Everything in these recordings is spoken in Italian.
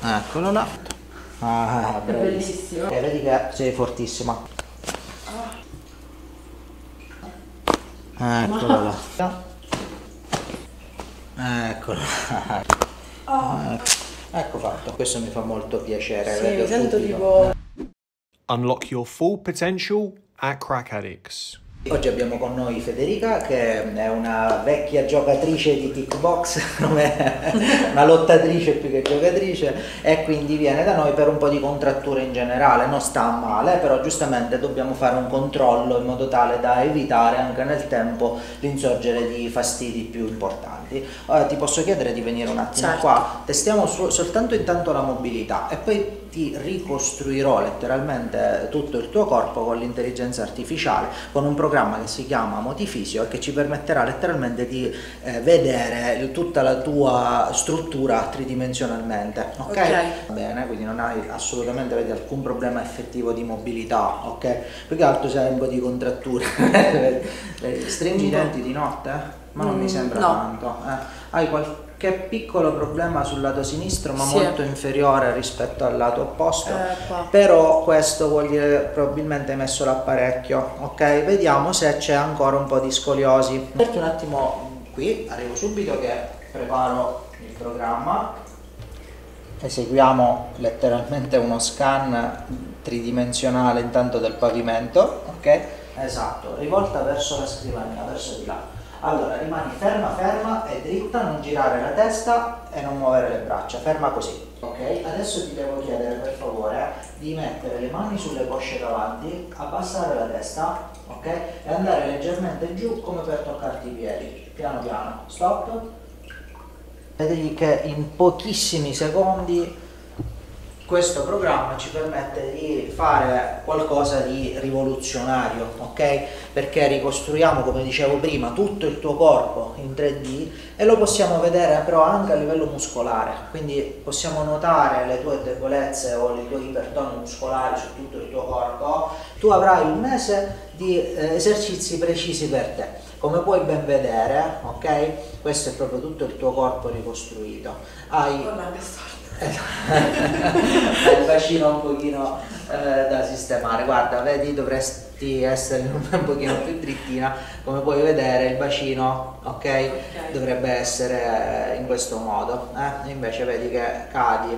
Eccolo là. Ah, È bellissimo. Ok, vedi che sei fortissima. Eccolo là. Eccolo là. Ah, Ecco fatto, questo mi fa molto piacere. Sì, mi sento tipo... Unlock your full potential at Crack Addicts. Oggi abbiamo con noi Federica che è una vecchia giocatrice di kickbox, una lottatrice più che giocatrice e quindi viene da noi per un po' di contratture in generale, non sta male, però giustamente dobbiamo fare un controllo in modo tale da evitare anche nel tempo l'insorgere di fastidi più importanti. Ora ti posso chiedere di venire un attimo Certo. qua, testiamo soltanto intanto la mobilità e poi ti ricostruirò letteralmente tutto il tuo corpo con l'intelligenza artificiale, con un programma che si chiama Motifisio e che ci permetterà letteralmente di eh, vedere tutta la tua struttura tridimensionalmente. Ok? Ok. Va Bene, quindi non hai assolutamente vedi, alcun problema effettivo di mobilità, ok? Più che altro se hai un po' di contratture. Stringi i denti di notte? Ma non mi Mm, sembra no. tanto. eh. Hai qualche piccolo problema sul lato sinistro, ma Sì. molto inferiore rispetto al lato opposto. Eh. Però questo vuol dire probabilmente hai messo l'apparecchio, ok? Vediamo se c'è ancora un po' di scoliosi. Aspetta un attimo qui, arrivo subito che preparo il programma. Eseguiamo letteralmente uno scan tridimensionale intanto del pavimento, ok? Esatto, rivolta verso la scrivania, verso di là. Allora, rimani ferma, ferma e dritta, non girare la testa e non muovere le braccia, ferma così. Ok, adesso ti devo chiedere per favore di mettere le mani sulle cosce davanti, abbassare la testa, ok? E andare leggermente giù come per toccarti i piedi. Piano piano, stop. Vedete che in pochissimi secondi questo programma ci permette di fare qualcosa di rivoluzionario, ok? Perché ricostruiamo, come dicevo prima, tutto il tuo corpo in 3D e lo possiamo vedere però anche a livello muscolare, quindi possiamo notare le tue debolezze o i tuoi ipertoni muscolari su tutto il tuo corpo. Tu avrai un mese di eh, esercizi precisi per te. Come puoi ben vedere, ok? Questo è proprio tutto il tuo corpo ricostruito. Hai. Il bacino un pochino eh, da sistemare guarda vedi dovresti essere un pochino più drittina come puoi vedere il bacino ok, Ok. dovrebbe essere in questo modo eh? invece vedi che cadi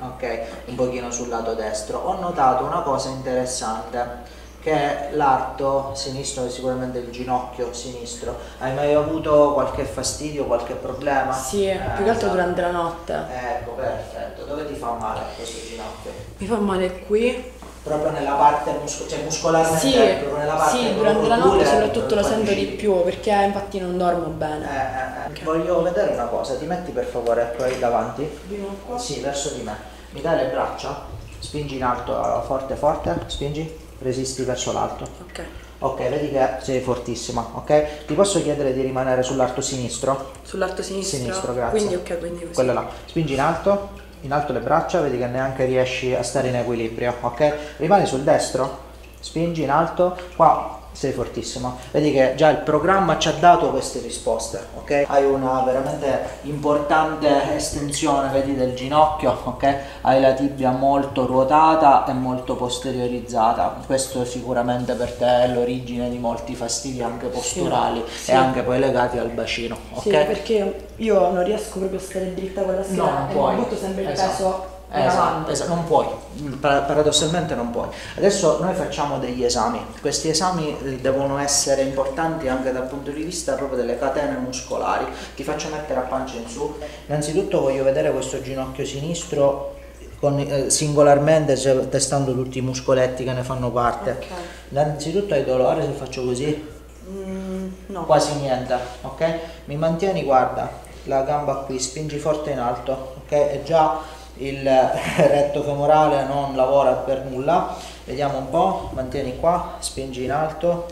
ok un pochino sul lato destro ho notato una cosa interessante che è l'arto sinistro e sicuramente il ginocchio sinistro hai mai avuto qualche fastidio qualche problema Sì, Eh, più che altro esatto. durante la notte. Ecco, perfetto. Dove ti fa male questo ginocchio? Mi fa male qui. Proprio nella parte musco- cioè muscolarmente, Sì, proprio nella parte sì, durante la notte soprattutto lo sento di più perché infatti non dormo Eh, bene. eh, eh. Voglio vedere una cosa, ti metti per favore qui davanti? Di nuovo qua? Sì, verso di me. Mi dai le braccia? Spingi in alto, eh, forte, forte, spingi, resisti verso l'alto. Ok. Ok, vedi che sei fortissima, ok? Ti posso chiedere di rimanere sull'arto sinistro? Sull'arto sinistro? Sinistro, grazie. Quindi ok, quindi così. Quella là. Spingi in alto, in alto le braccia, vedi che neanche riesci a stare in equilibrio, ok? Rimani sul destro, spingi in alto, qua sei fortissimo. Vedi che già il programma ci ha dato queste risposte, ok? Hai una veramente importante estensione, vedi, del ginocchio, ok? Hai la tibia molto ruotata e molto posteriorizzata. Questo sicuramente per te è l'origine di molti fastidi anche posturali Sì. e anche poi legati al bacino, ok? Sì, perché io non riesco proprio a stare dritta con la No, schiena non e butto sempre il Esatto. peso Esatto, esatto, non puoi, Mm, Par- paradossalmente non puoi. Adesso noi facciamo degli esami, questi esami eh, devono essere importanti anche dal punto di vista proprio delle catene muscolari. Ti faccio mettere a pancia in su. Innanzitutto voglio vedere questo ginocchio sinistro con, eh, singolarmente, cioè, testando tutti i muscoletti che ne fanno parte. Ok. Innanzitutto hai dolore se faccio così? Mm, no. quasi niente, ok? Mi mantieni, guarda, la gamba qui, spingi forte in alto, ok? E già il retto femorale non lavora per nulla. Vediamo un po', mantieni qua, spingi in alto,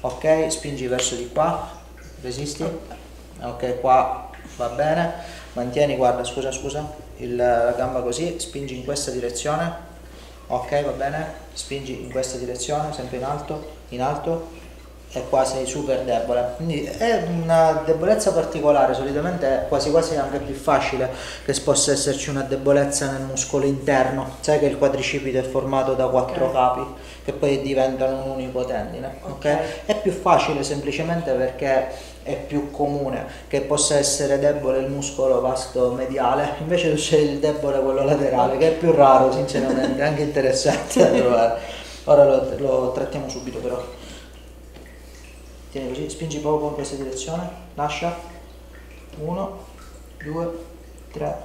ok? Spingi verso di qua, resisti, ok? Qua va bene, mantieni, guarda, scusa, scusa, il- la gamba così, spingi in questa direzione, ok? Va bene? Spingi in questa direzione, sempre in alto, in alto, e qua sei super debole. Quindi è una debolezza particolare, solitamente è quasi quasi anche più facile che possa esserci una debolezza nel muscolo interno. Sai che il quadricipite è formato da quattro Ok. capi che poi diventano un unico tendine, ok? Ok. È più facile semplicemente perché è più comune che possa essere debole il muscolo vasto mediale, invece sei il debole quello laterale, che è più raro sinceramente, anche interessante da trovare. Ora lo, lo trattiamo subito però. Tieni così, spingi poco in questa direzione, lascia. 1, 2, 3,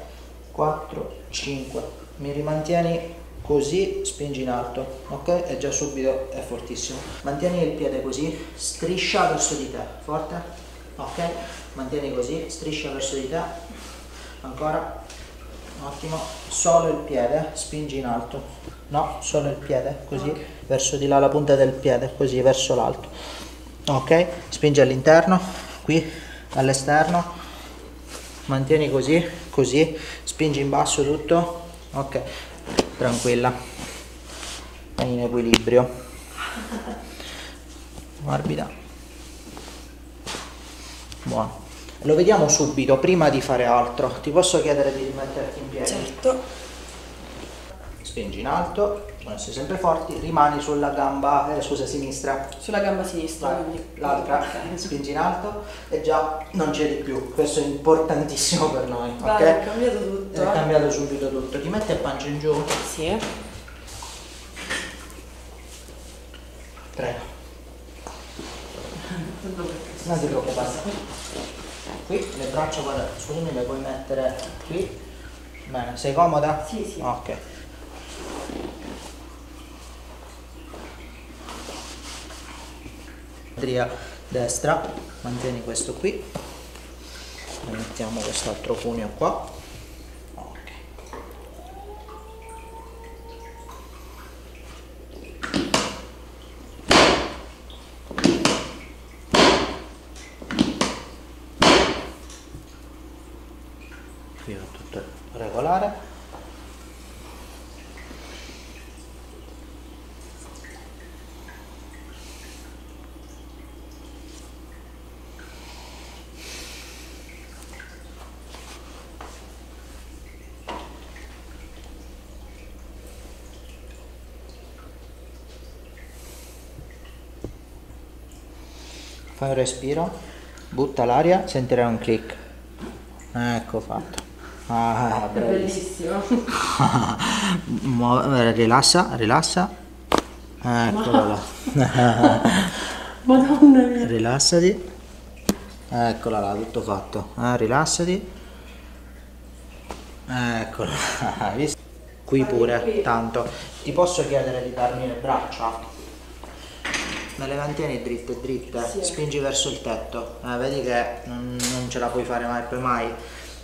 4, 5. Mi rimantieni così, spingi in alto, ok? E già subito è fortissimo. Mantieni il piede così, striscia verso di te, forte, ok? Mantieni così, striscia verso di te, ancora, ottimo, solo il piede, spingi in alto, no, solo il piede, così, verso di là la punta del piede, così, verso l'alto, ok? Spingi all'interno, qui, all'esterno, mantieni così, così, spingi in basso tutto, ok, tranquilla, è in equilibrio, morbida, buono. Lo vediamo subito, prima di fare altro, ti posso chiedere di rimetterti in piedi? Certo. Spingi in alto, essere sempre forti, rimani sulla gamba, eh, scusa, sinistra, Sulla gamba sinistra, Vai, l'altra, spingi in alto e già non c'è di più, questo è importantissimo per noi, Vai, ok? è cambiato tutto. È eh. cambiato subito tutto, ti metti a pancia in giù, Sì. prego, non ti preoccupare. Qui le braccia, guarda, scusami, le puoi mettere qui, bene, sei comoda? Sì, sì. Ok. Adria destra, mantieni questo qui, e mettiamo quest'altro cuneo qua. Qui ho tutto regolare. Un respiro, butta l'aria, sentirai un click. Ecco fatto. Ah, È bravissimo. bellissimo. Muo- eh, rilassa, rilassa. Eccolo là. Madonna mia. Rilassati. Eccola là, tutto fatto. Eh, rilassati. Visto? Qui pure, tanto. Ti posso chiedere di darmi le braccia? Me le mantieni dritte, dritte, Sì. spingi verso il tetto. Eh, vedi che non, non ce la puoi fare mai mai.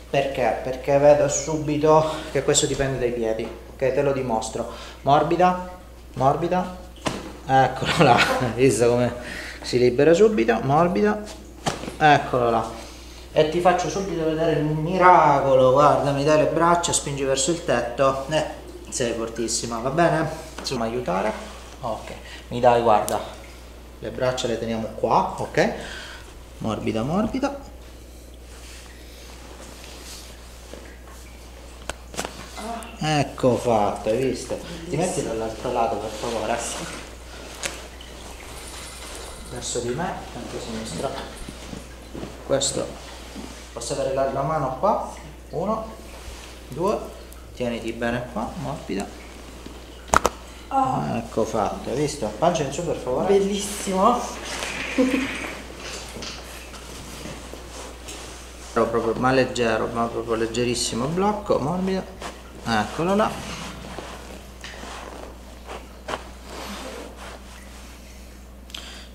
Perché? Perché vedo subito che questo dipende dai piedi. Ok, te lo dimostro. Morbida, morbida. Eccolo là, visto come si libera subito, morbida. Eccolo là. E ti faccio subito vedere il miracolo. Guarda, mi dai le braccia, spingi verso il tetto. Eh, sei fortissima, va bene? Insomma, aiutare. Ok, mi dai, guarda, le braccia le teniamo qua, ok? Morbida, morbida. Ecco fatto, hai visto? Ti metti dall'altro lato per favore. Verso di me, anche sinistra. Questo. Posso avere la, la mano qua? Uno, due. Tieniti bene qua, morbida. Ecco fatto, hai visto? Pancia in su per favore. Bellissimo. Proprio ma leggero, ma proprio leggerissimo blocco, morbido. Eccolo là.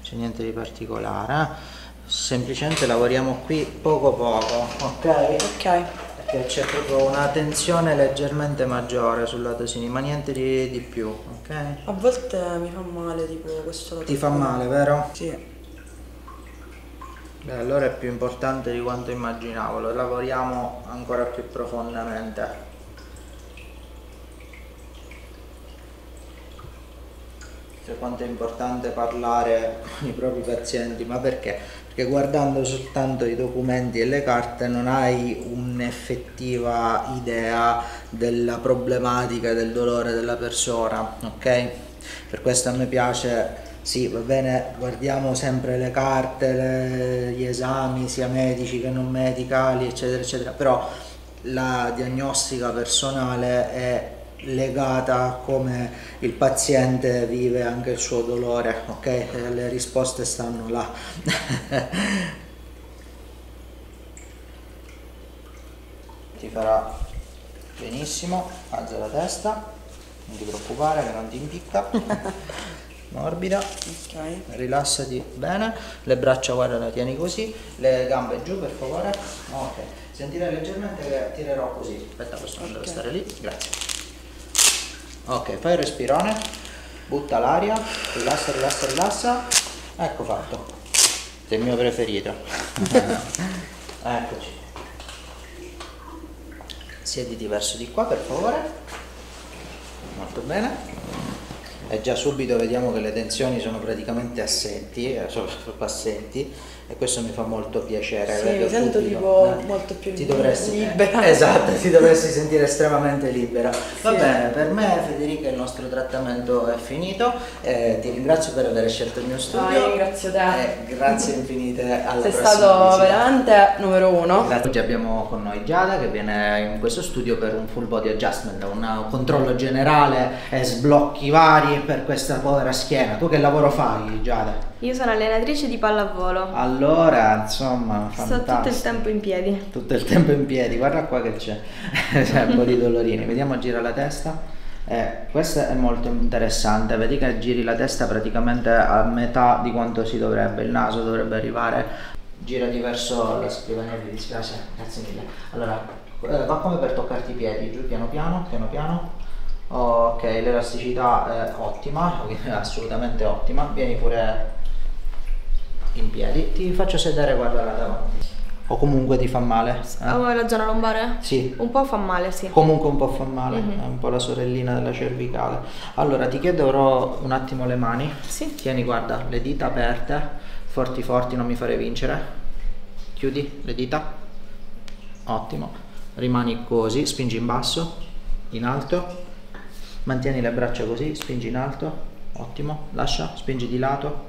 C'è niente di particolare, eh? Semplicemente lavoriamo qui poco poco, ok? Ok. Perché c'è proprio una tensione leggermente maggiore sul lato sinistro, ma niente di, di più, ok? A volte mi fa male tipo questo lato Ti fa male, vero? Sì. Beh, allora è più importante di quanto immaginavo, lo lavoriamo ancora più profondamente. cioè quanto è importante parlare con i propri pazienti, ma perché? Perché guardando soltanto i documenti e le carte non hai un'effettiva idea della problematica, del dolore della persona, ok? Per questo a me piace sì, va bene, guardiamo sempre le carte, le- gli esami, sia medici che non medicali, eccetera, eccetera, però la diagnostica personale è legata a come il paziente vive anche il suo dolore, ok? E Le risposte stanno là. Ti farà benissimo, alza la testa, non ti preoccupare che non ti impicca, morbida, Ok. rilassati bene, le braccia guarda le tieni così, le gambe giù per favore, ok, sentirai leggermente che tirerò così, aspetta questo non deve stare lì, grazie. Ok, fai il respirone, butta l'aria, rilassa, rilassa, rilassa, ecco fatto, sei il mio preferito. Eccoci. Siediti verso di qua per favore, molto bene. E già subito vediamo che le tensioni sono praticamente assenti, eh, sono assenti e questo mi fa molto piacere. Sì, mi sento subito, tipo eh, molto più ti dovresti, libera. esatto, ti dovresti sentire estremamente libera. Va Sì. bene, per me Federica il nostro trattamento è finito, eh, ti ringrazio per aver scelto il mio studio. Ah, ringrazio te. e grazie infinite alla Sei stato visita. veramente numero uno. Grazie. Oggi abbiamo con noi Giada che viene in questo studio per un full body adjustment, un controllo generale e sblocchi vari per questa povera schiena. Tu che lavoro fai Giada? Io sono allenatrice di pallavolo. Allora, insomma, Sto fantastico. tutto il tempo in piedi. Tutto il tempo in piedi, guarda qua che c'è, c'è un po' di dolorini. Vediamo gira la testa. Eh, questo è molto interessante, vedi che giri la testa praticamente a metà di quanto si dovrebbe, il naso dovrebbe arrivare. Girati verso la scrivania, mi dispiace, grazie mille. Allora, eh, va come per toccarti i piedi, giù piano piano, piano piano. Ok, l'elasticità è ottima, assolutamente ottima. Vieni pure in piedi, ti faccio sedere, guarda là davanti. O comunque ti fa male? eh? Oh, la zona lombare? Sì, Un po' fa male, sì. comunque un po' fa male, Mhm. è un po' la sorellina della cervicale. Allora ti chiedo ora un attimo le mani. Sì. Tieni, guarda, le dita aperte, forti forti, non mi fare vincere. Chiudi le dita. Ottimo. Rimani così, spingi in basso, in alto. Mantieni le braccia così, spingi in alto. Ottimo. Lascia, spingi di lato.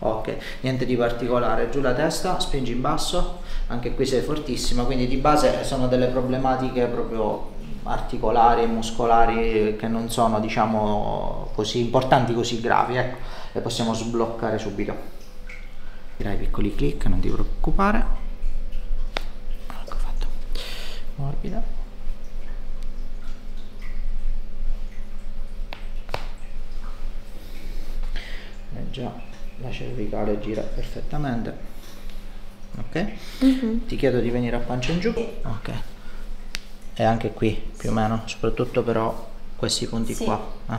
Ok, niente di particolare, giù la testa, spingi in basso, anche qui sei fortissima, quindi di base sono delle problematiche proprio articolari e muscolari che non sono diciamo così importanti, così gravi, ecco, le possiamo sbloccare subito. Tirai piccoli clic, non ti preoccupare. Ecco fatto. Morbida. E già la cervicale gira perfettamente. Ok? Ti chiedo di venire a pancia in giù. Ok. E anche qui più o meno, soprattutto però questi punti Sì. qua. eh.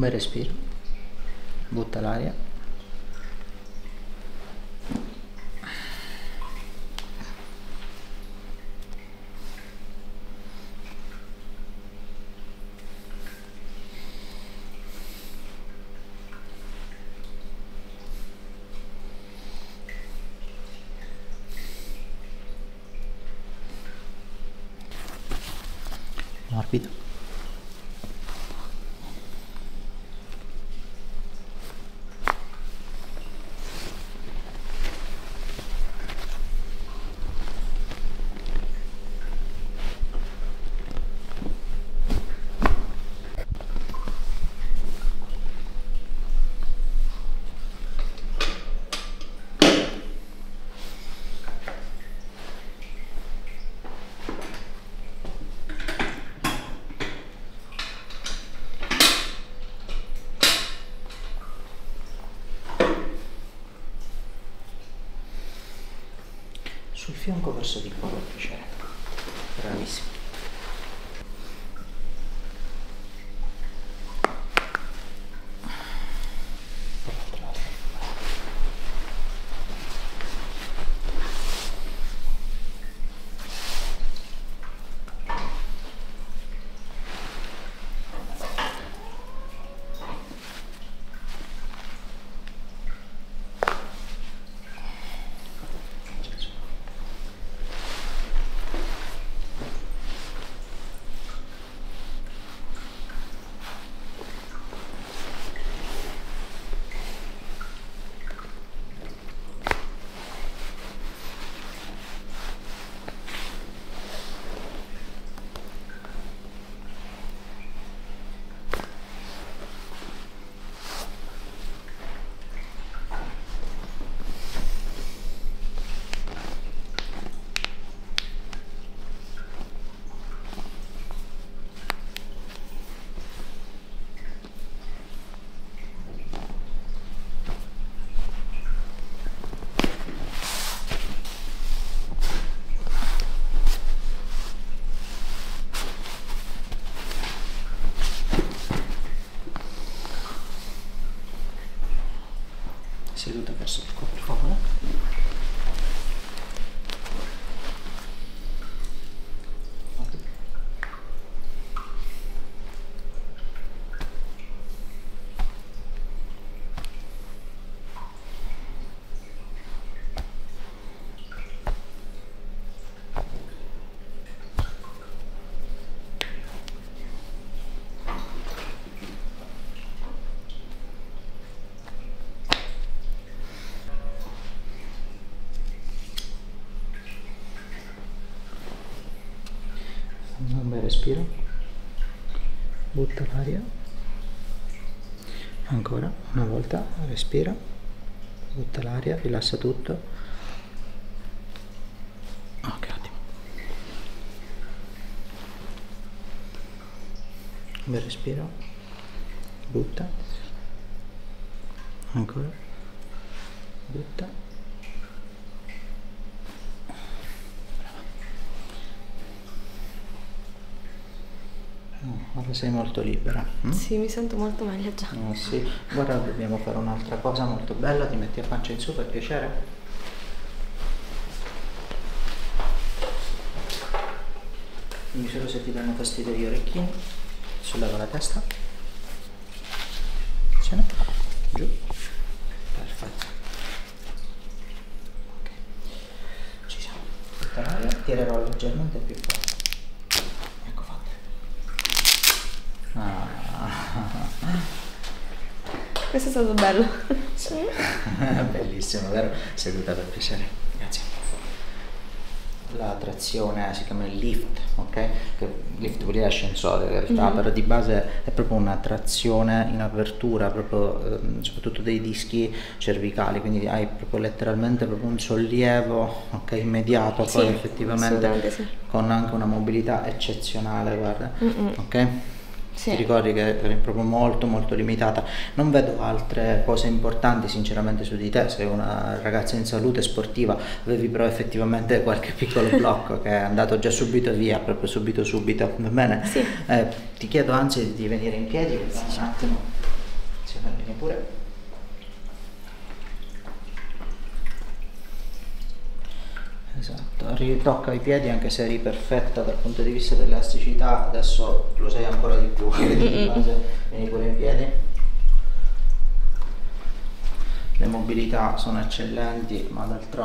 Bel respiro. Butta l'aria. Morbido. Sul fianco verso di qua piacere. Seduta verso il corpo, per favore. Respiro. Butta l'aria. Ancora, una volta, respira. Butta l'aria, rilassa tutto. Ok, ottimo. Bel respiro. Butta. Ancora. Butta. Oh, ora sei molto libera. mm? Sì, mi sento molto meglio già. Eh sì, guarda dobbiamo fare un'altra cosa molto bella, ti metti a pancia in su per piacere? Dimmi solo se ti danno fastidio gli orecchini, solleva la testa, attenzione, giù, perfetto, ok, ci siamo, tutta l'aria, tirerò leggermente più forte, ecco fatto. Ah. Questo è stato bello. Bellissimo, vero? Seduta per piacere. Grazie. La trazione si chiama il lift, ok? Che lift vuol dire ascensore in realtà, però di base è proprio una trazione in apertura, proprio, ehm, soprattutto dei dischi cervicali, quindi hai proprio letteralmente proprio un sollievo ok, immediato, Sì, poi effettivamente sì. con anche una mobilità eccezionale, guarda. Mm-mm. Ok? Sì. Ti ricordi che eri proprio molto molto limitata. Non vedo altre cose importanti sinceramente su di te, sei una ragazza in salute sportiva, avevi però effettivamente qualche piccolo blocco che è andato già subito via, proprio subito subito, va bene? Sì. Eh, ti chiedo anzi di venire in piedi, vediamo un attimo. Vieni pure. Esatto, ritocca i piedi anche se eri perfetta dal punto di vista dell'elasticità, adesso lo sei ancora di più. Vieni pure in piedi. Le mobilità sono eccellenti, ma d'altronde